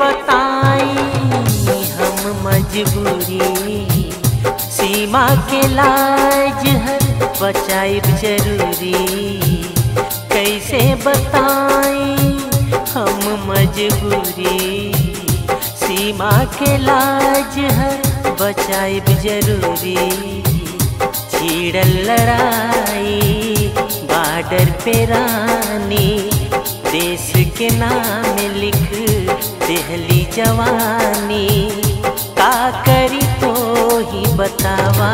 बताई हम मजबूरी सीमा के लाज है बचाई ज़रूरी कैसे बताई हम मजबूरी? सीमा के लाज है बचाई ज़रूरी छीड़ल लड़ाई बॉर्डर पे रानी। देश के नाम लिख दहली जवानी का करी तो ही बतावा।